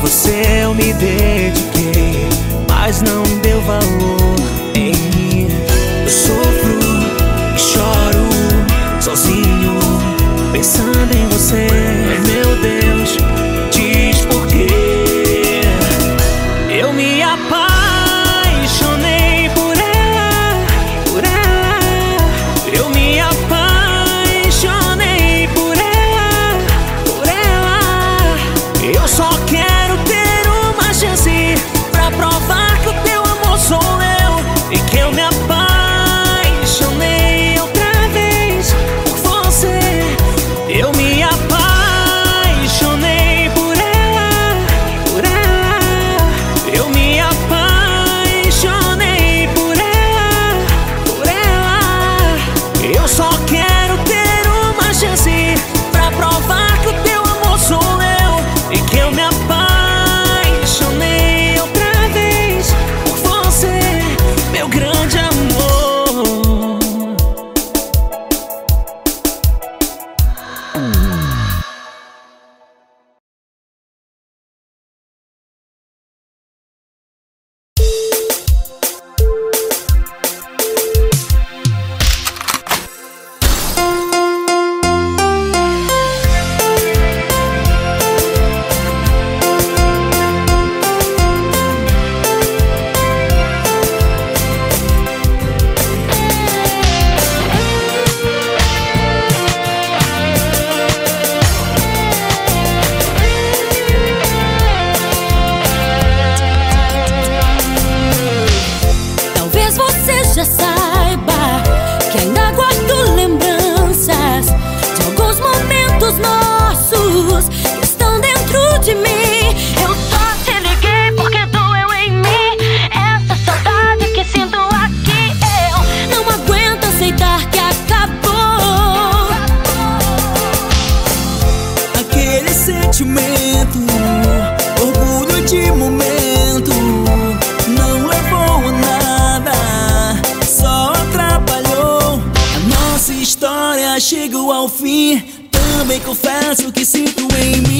você eu me dediquei, mas não deu valor em mim. Eu sofro e choro sozinho, pensando em passar. confesso que sinto em mim.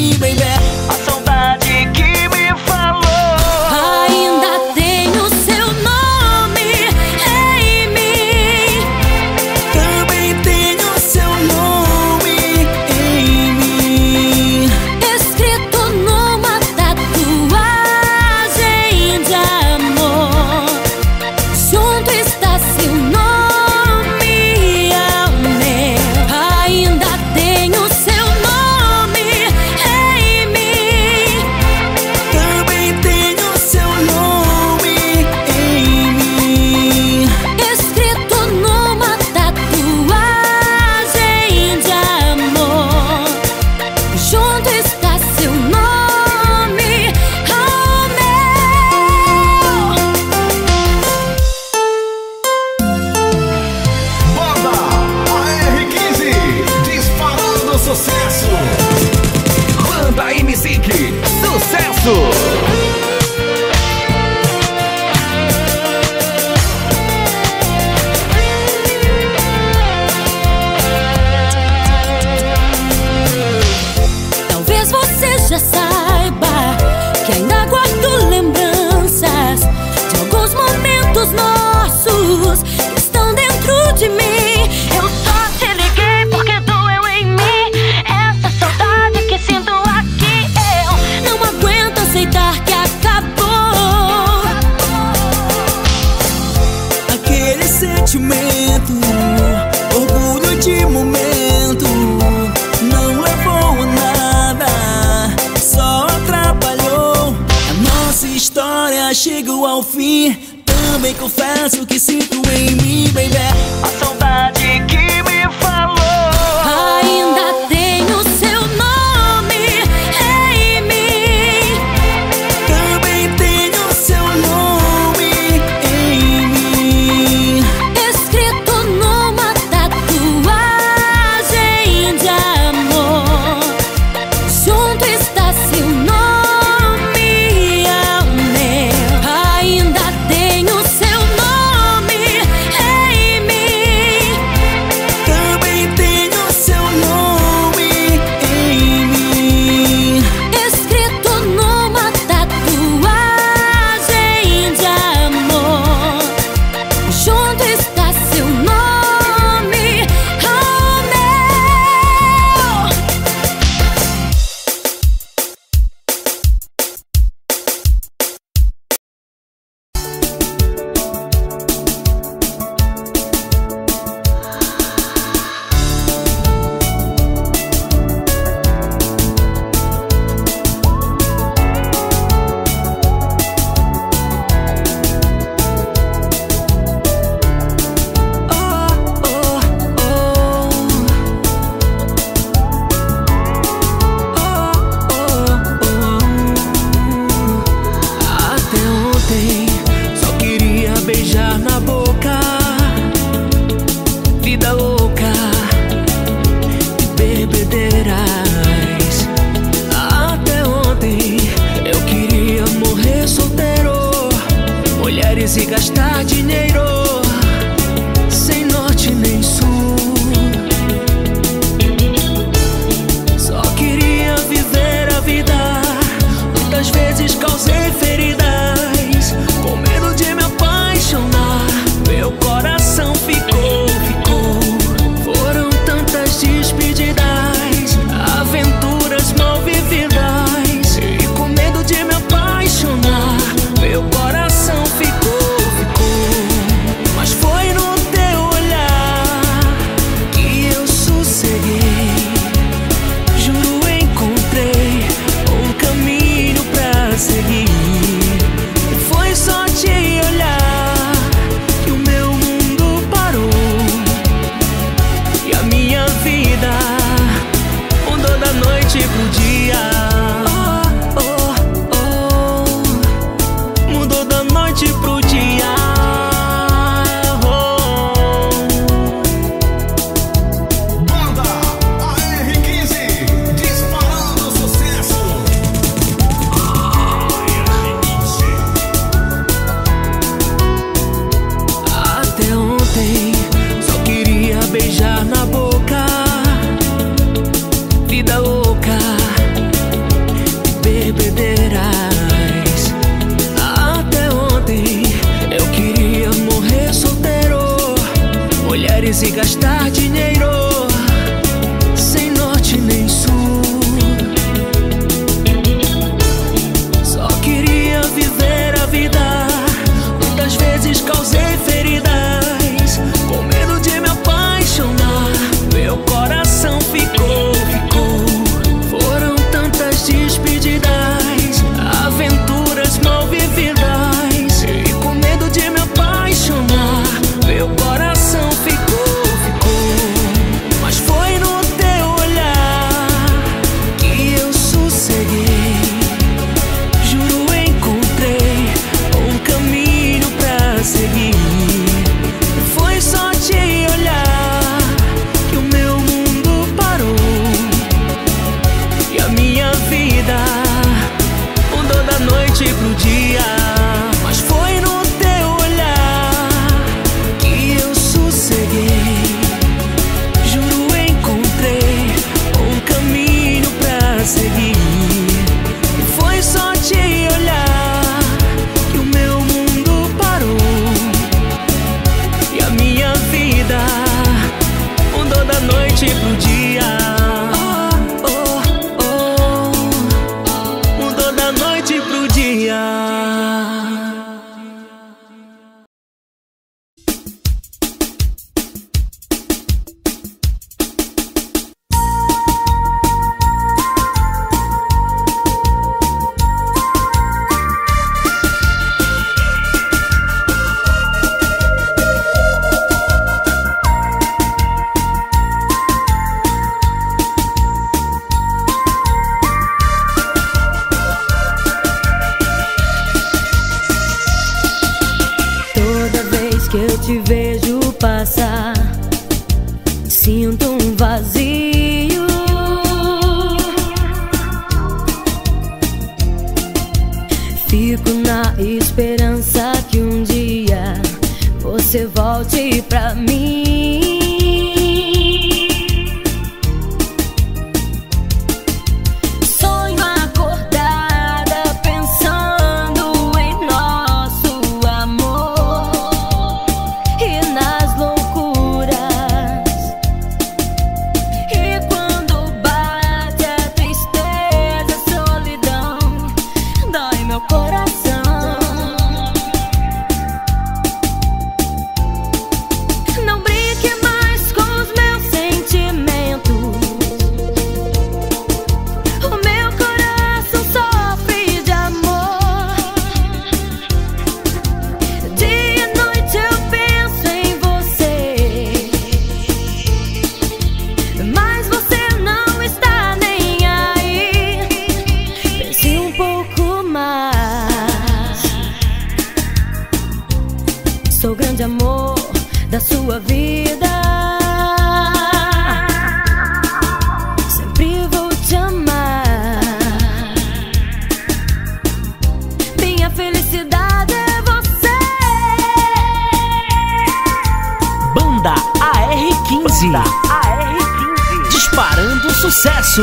AR15. Disparando sucesso.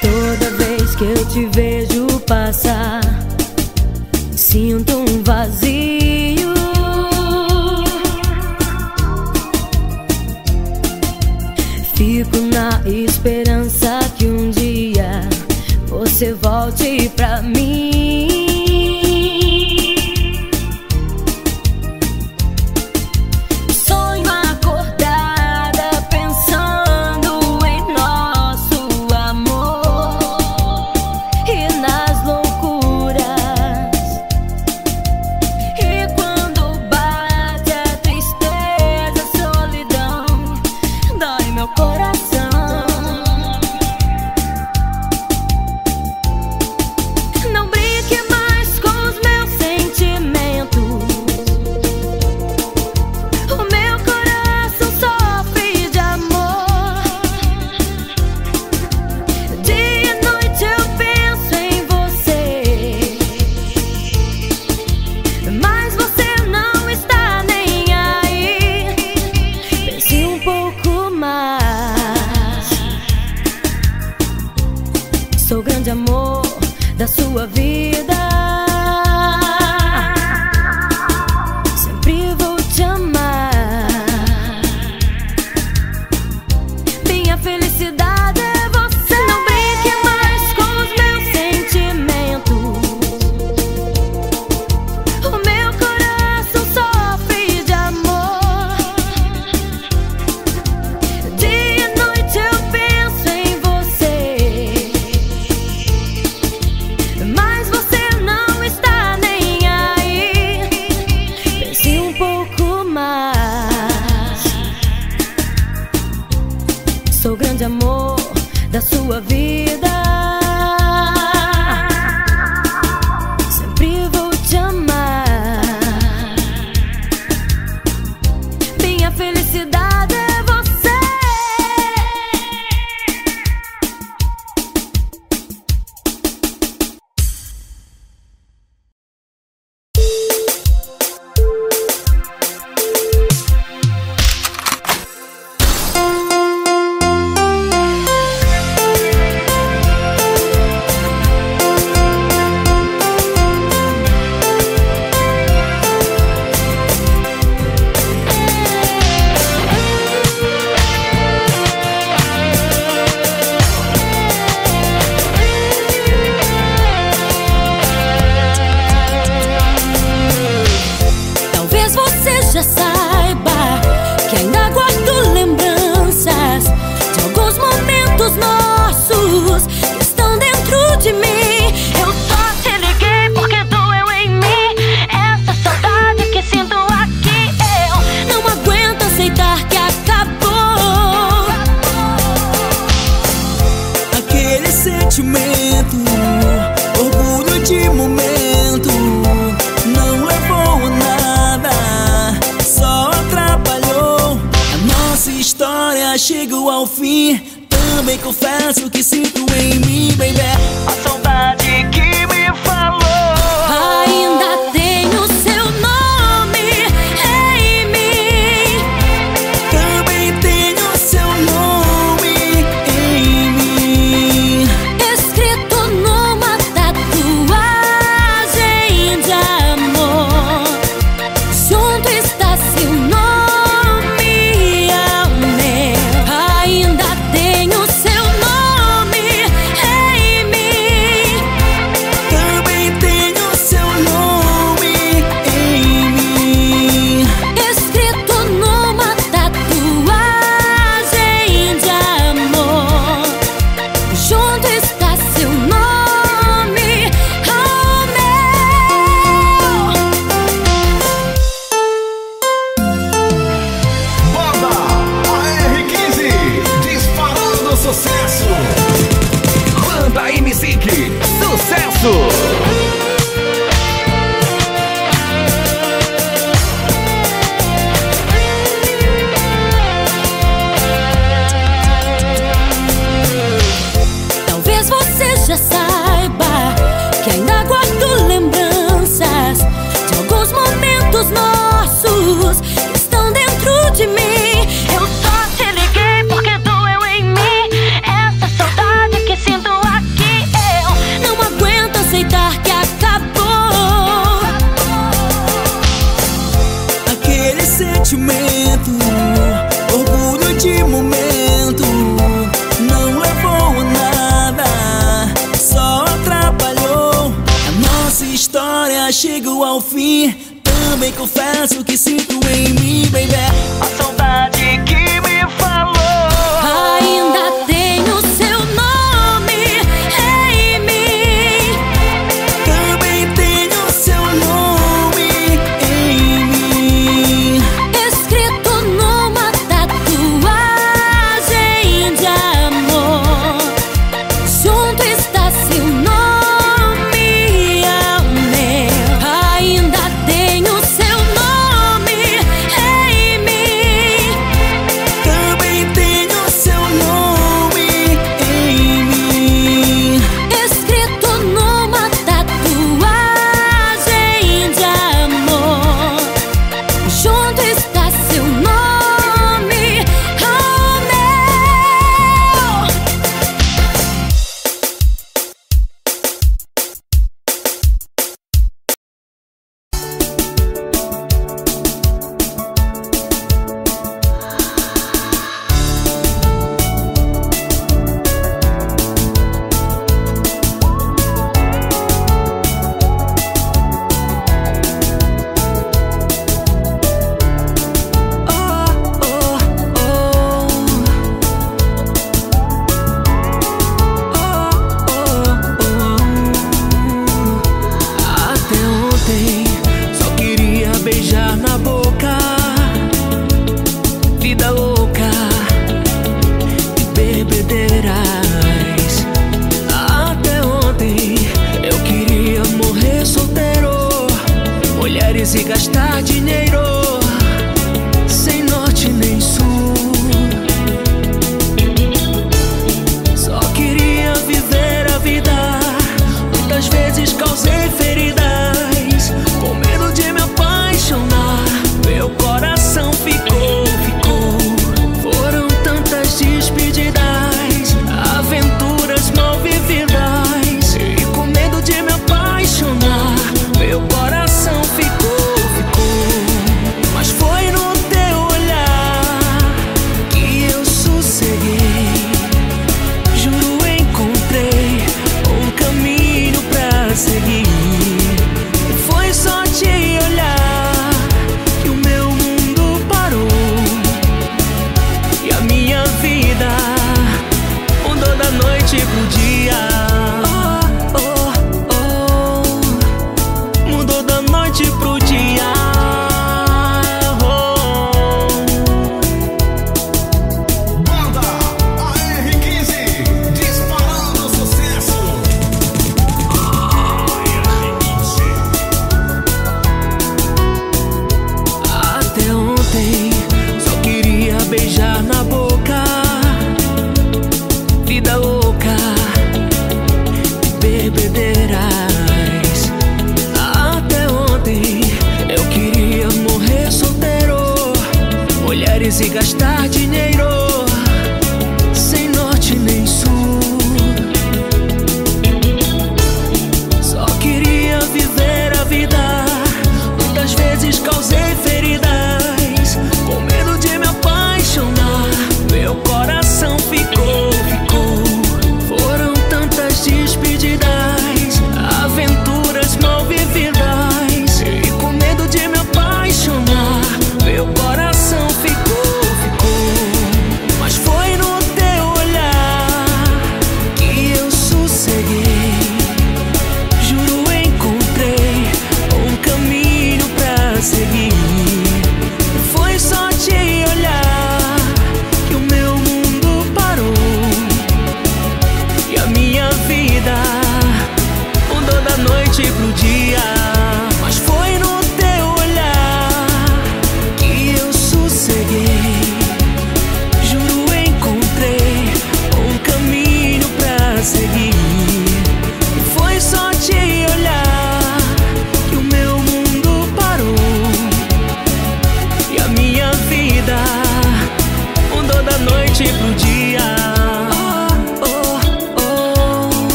Toda vez que eu te vejo passar, sinto um vazio chego ao fim. Também confesso que sinto em mim, baby. chego ao fim. Também confesso que sinto em mim, baby. A jardineiro.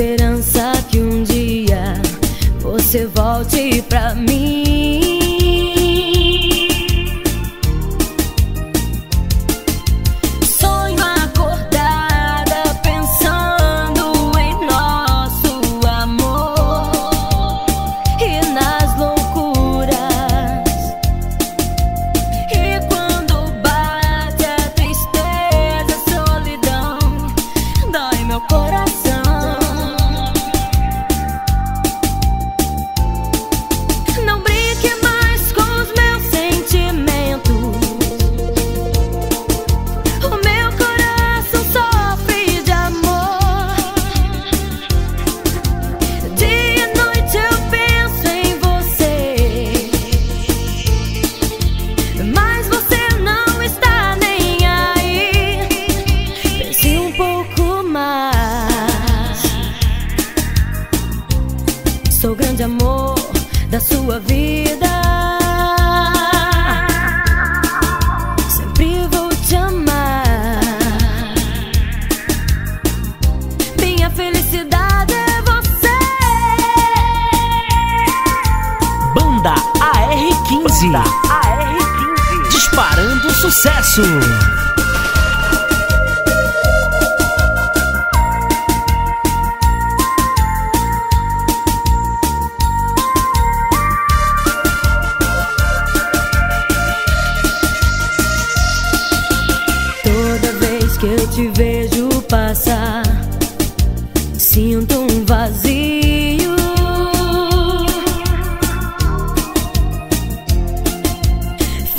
esperança que um dia você volte pra mim.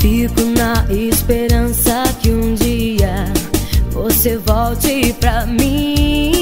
Fico na esperança que um dia você volte pra mim.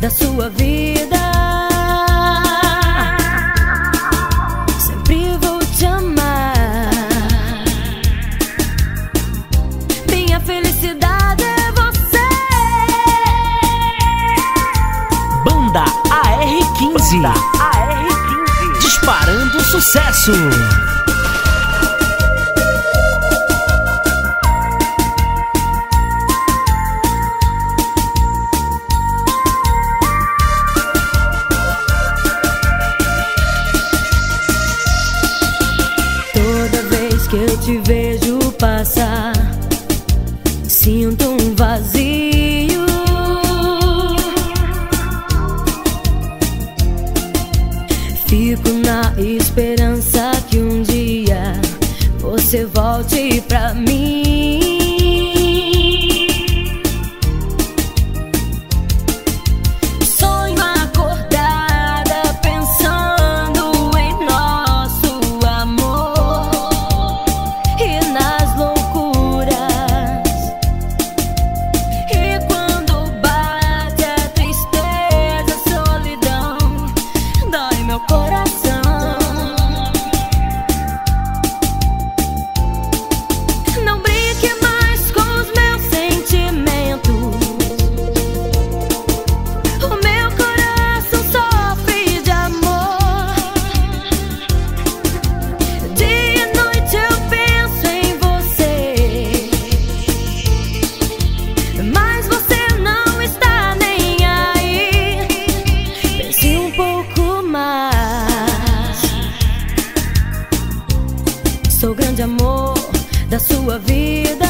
da sua vida. Sempre vou te amar. Minha felicidade é você. Banda AR15. Banda AR15. Disparando sucesso. te vejo passar. Sou grande amor da sua vida.